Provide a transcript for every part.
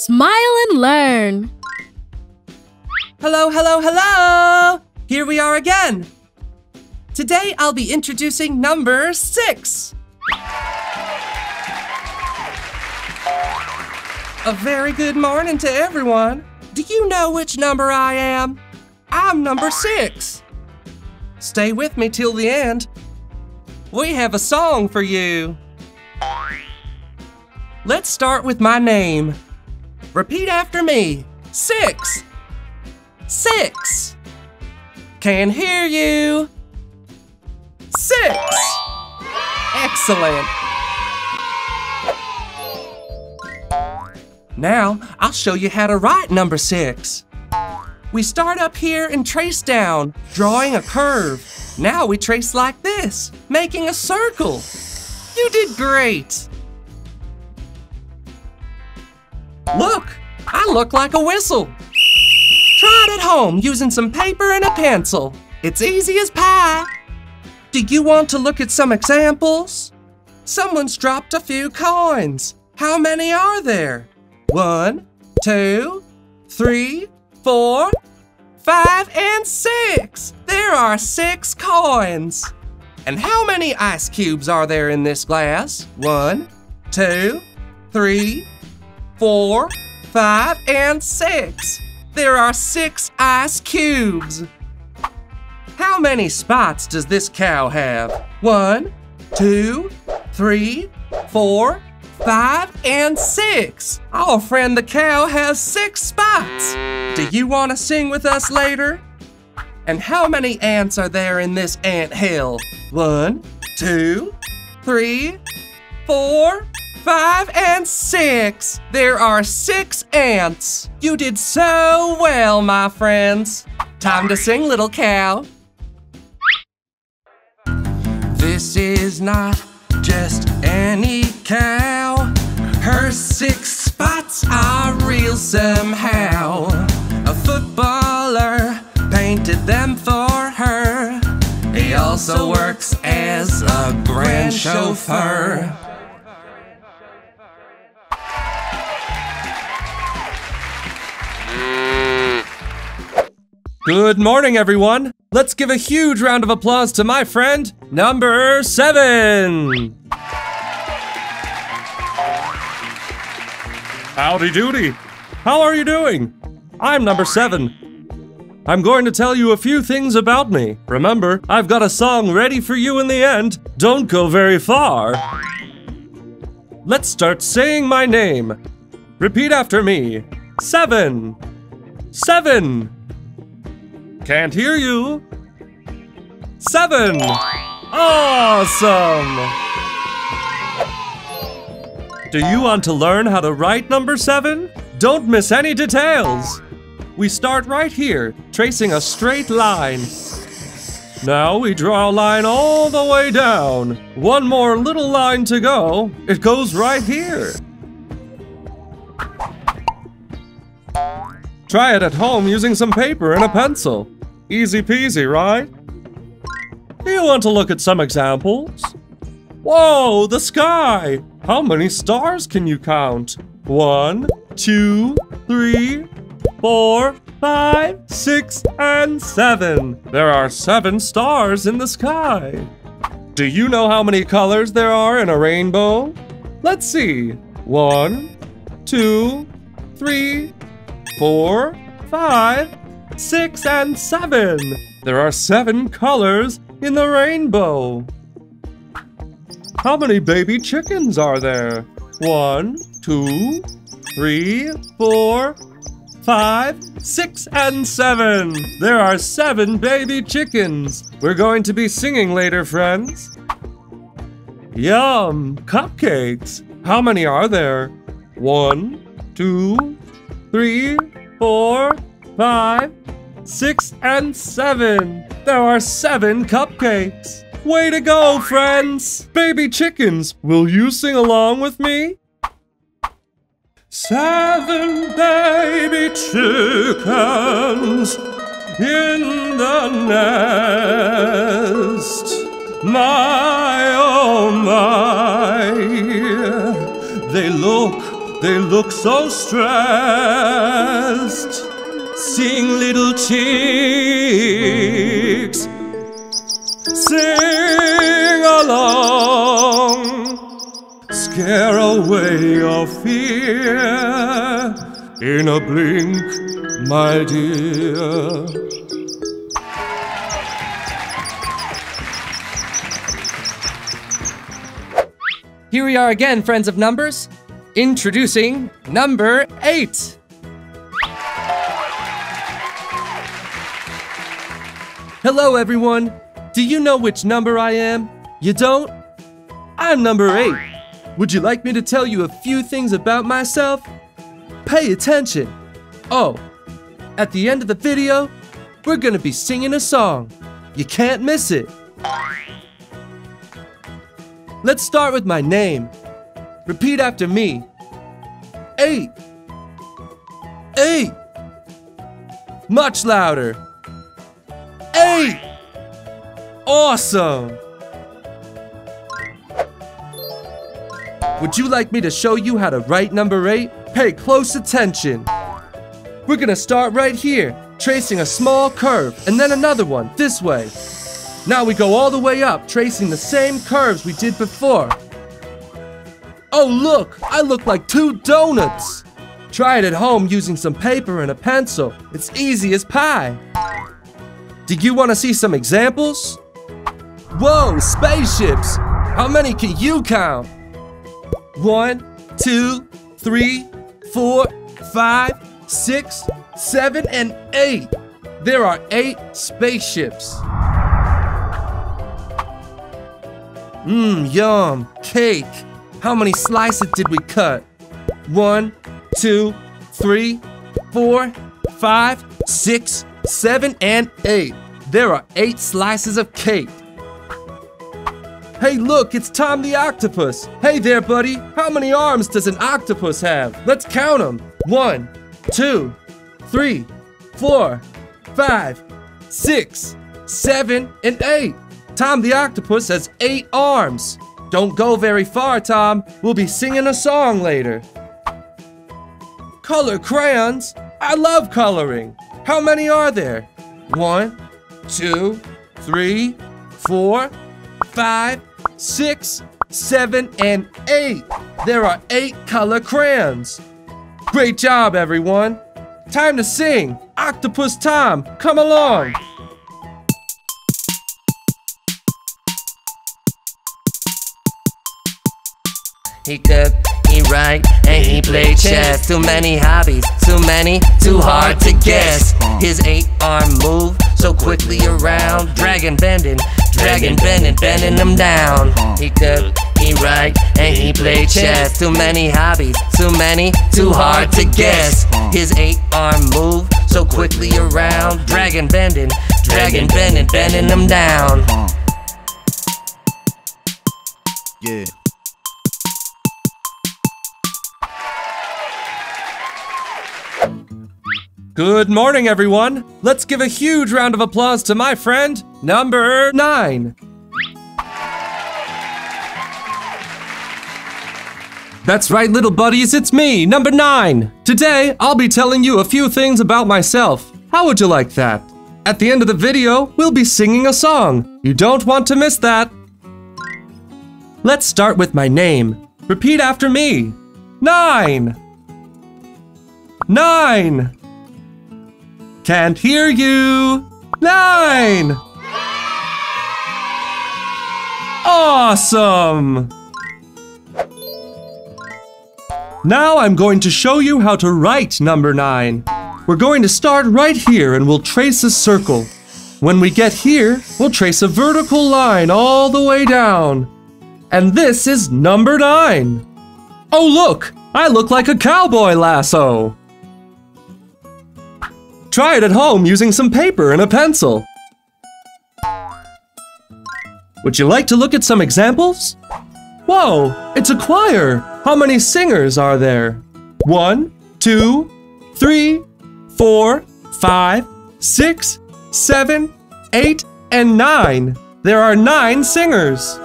Smile and learn. Hello, hello, hello! Here we are again. Today I'll be introducing number six. A very good morning to everyone. Do you know which number I am? I'm number six. Stay with me till the end. We have a song for you. Let's start with my name. Repeat after me. Six. Six. Can hear you. Six. Excellent. Now, I'll show you how to write number six. We start up here and trace down, drawing a curve. Now we trace like this, making a circle. You did great. Look, I look like a whistle. Try it at home using some paper and a pencil. It's easy as pie. Do you want to look at some examples? Someone's dropped a few coins. How many are there? One, two, three, four, five, and six. There are six coins. And how many ice cubes are there in this glass? One, two, three, four, five, and six. There are six ice cubes. How many spots does this cow have? One, two, three, four, five, and six. Our friend the cow has six spots. Do you want to sing with us later? And how many ants are there in this ant hill? One, two, three, four, five, and six. There are six ants. You did so well, my friends. Time to sing, little cow. This is not just any cow. Her six spots are real somehow. A footballer painted them for her. He also works as a grand chauffeur. Good morning, everyone. Let's give a huge round of applause to my friend, number seven. Howdy doody. How are you doing? I'm number seven. I'm going to tell you a few things about me. Remember, I've got a song ready for you in the end. Don't go very far. Let's start saying my name. Repeat after me. Seven. Seven. Can't hear you. Seven. Awesome. Do you want to learn how to write number seven? Don't miss any details. We start right here, tracing a straight line. Now we draw a line all the way down. One more little line to go. It goes right here. Try it at home using some paper and a pencil. Easy peasy, right? Do you want to look at some examples? Whoa, the sky! How many stars can you count? One, two, three, four, five, six, and seven. There are seven stars in the sky. Do you know how many colors there are in a rainbow? Let's see. One, two, three, four, five, six, and seven. There are seven colors in the rainbow. How many baby chickens are there? One, two, three, four, five, six, and seven. There are seven baby chickens. We're going to be singing later, friends. Yum! Cupcakes! How many are there? One, two, three, four, five, six, and seven. There are seven cupcakes. Way to go, friends! Baby chickens, will you sing along with me? Seven baby chickens in the nest. My, oh my, they look they look so stressed. Sing little chicks, sing along, scare away your fear in a blink, my dear. Here we are again, friends of numbers. Introducing number eight. Hello, everyone. Do you know which number I am? You don't? I'm number eight. Would you like me to tell you a few things about myself? Pay attention. Oh, at the end of the video, we're gonna be singing a song. You can't miss it. Let's start with my name. Repeat after me. Eight. Eight. Much louder. Eight. Awesome. Would you like me to show you how to write number eight? Pay close attention. We're gonna start right here, tracing a small curve and then another one this way. Now we go all the way up, tracing the same curves we did before. Oh look, I look like two donuts. Try it at home using some paper and a pencil. It's easy as pie. Do you want to see some examples? Whoa, spaceships! How many can you count? One, two, three, four, five, six, seven, and eight. There are eight spaceships. Mmm, yum, cake. How many slices did we cut? One, two, three, four, five, six, seven, and eight. There are eight slices of cake. Hey, look, it's Tom the Octopus. Hey there, buddy. How many arms does an octopus have? Let's count them. One, two, three, four, five, six, seven, and eight. Tom the Octopus has eight arms. Don't go very far, Tom. We'll be singing a song later. Color crayons? I love coloring. How many are there? One, two, three, four, five, six, seven, and eight. There are eight color crayons. Great job, everyone. Time to sing. Octopus Tom, come along. He cook, he write, and he play chess. Too many hobbies, too many, too hard to guess. His eight arm move so quickly around, dragon bending, dragon bending, bending them down. He cook, he write, and he play chess. Too many hobbies, too many, too hard to guess. His eight arm move so quickly around, dragon bending, dragon bending, bending them down. Yeah. Good morning, everyone. Let's give a huge round of applause to my friend, number nine. That's right, little buddies, it's me, number nine. Today, I'll be telling you a few things about myself. How would you like that? At the end of the video, we'll be singing a song. You don't want to miss that. Let's start with my name. Repeat after me. Nine. Nine. Can't hear you. Nine. Awesome. Now I'm going to show you how to write number nine. We're going to start right here and we'll trace a circle. When we get here, we'll trace a vertical line all the way down. And this is number nine. Oh look, I look like a cowboy lasso. Try it at home using some paper and a pencil. Would you like to look at some examples? Whoa, it's a choir. How many singers are there? One, two, three, four, five, six, seven, eight, and nine. There are nine singers.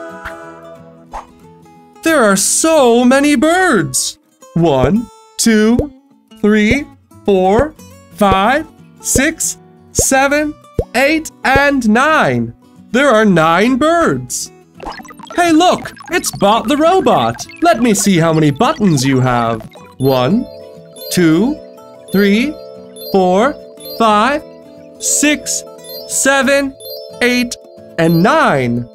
There are so many birds. One, two, three, four, five, six, seven, eight, and nine. There are nine birds. Hey, look, it's Bot the robot. Let me see how many buttons you have. One, two, three, four, five, six, seven, eight, and nine.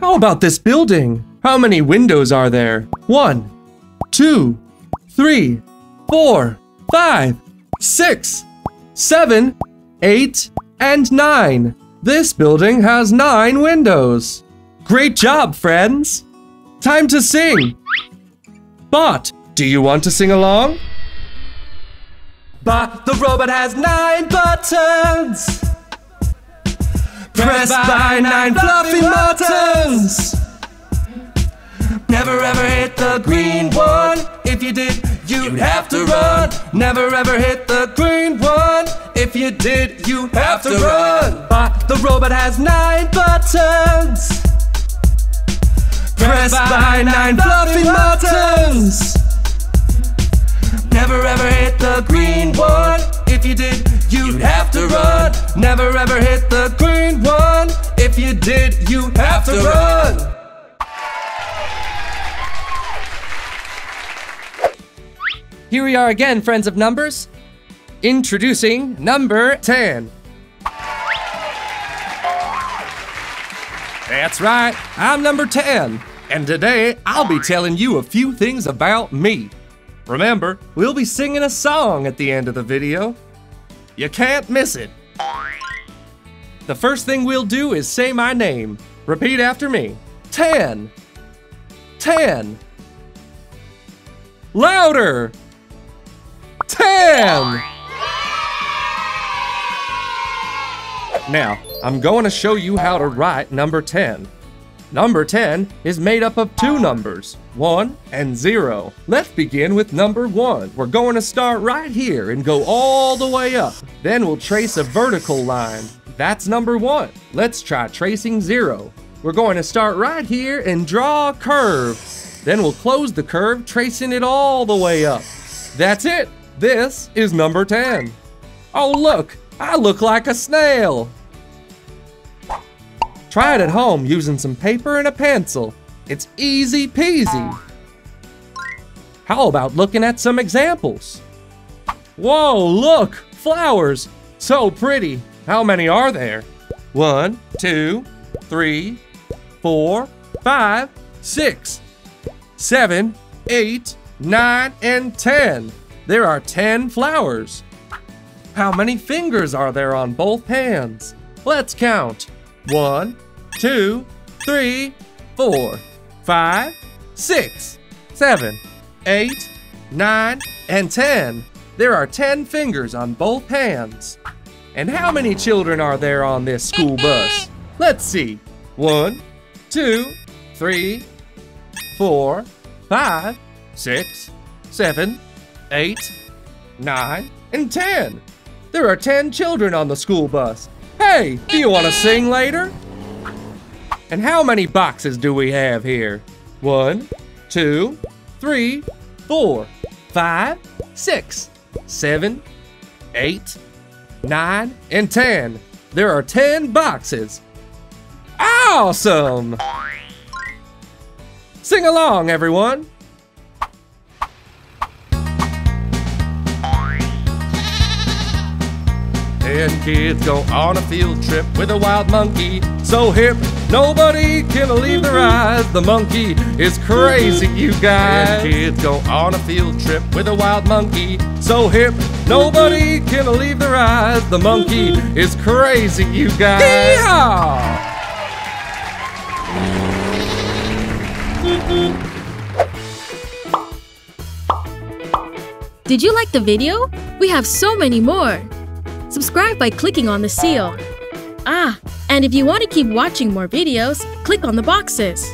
How about this building? How many windows are there? One, two, three, four, five, six, seven, eight, and nine. This building has nine windows. Great job, friends! Time to sing! Bot, do you want to sing along? Bot the robot has nine buttons! Pressed by nine fluffy buttons! Never ever hit the green one. If you did, you'd have to run. Never ever hit the green one. If you did, you'd have to run. Bot the robot has nine buttons. Pressed by nine fluffy buttons. Never ever hit the green one. If you did, you'd have to run. Never ever hit the green one. If you did, you'd have to run. Here we are again, friends of numbers. Introducing number 10. That's right, I'm number 10. And today I'll be telling you a few things about me. Remember, we'll be singing a song at the end of the video. You can't miss it. The first thing we'll do is say my name. Repeat after me. 10. 10. Louder. 10. Now, I'm going to show you how to write number 10. Number 10 is made up of two numbers, 1 and 0. Let's begin with number 1. We're going to start right here and go all the way up. Then we'll trace a vertical line. That's number 1. Let's try tracing 0. We're going to start right here and draw a curve. Then we'll close the curve, tracing it all the way up. That's it. This is number 10. Oh look, I look like a snail. Try it at home using some paper and a pencil. It's easy peasy. How about looking at some examples? Whoa, look, flowers. So pretty. How many are there? One, two, three, four, five, six, seven, eight, nine, and ten. There are ten flowers. How many fingers are there on both hands? Let's count. One, two, three, four, five, six, seven, eight, nine, and ten. There are ten fingers on both hands. And how many children are there on this school bus? Let's see. One, two, three, four, five, six, seven, eight, nine, and ten. There are ten children on the school bus. Hey, do you want to sing later? And how many boxes do we have here? One, two, three, four, five, six, seven, eight, nine, and ten. There are ten boxes. Awesome! Sing along, everyone. Ten kids go on a field trip with a wild monkey. So hip, nobody can believe their eyes. The monkey is crazy, you guys. Ten kids go on a field trip with a wild monkey. So hip, nobody can believe their eyes. The monkey is crazy, you guys. Yeehaw! Did you like the video? We have so many more. Subscribe by clicking on the seal. Ah, and if you want to keep watching more videos, click on the boxes.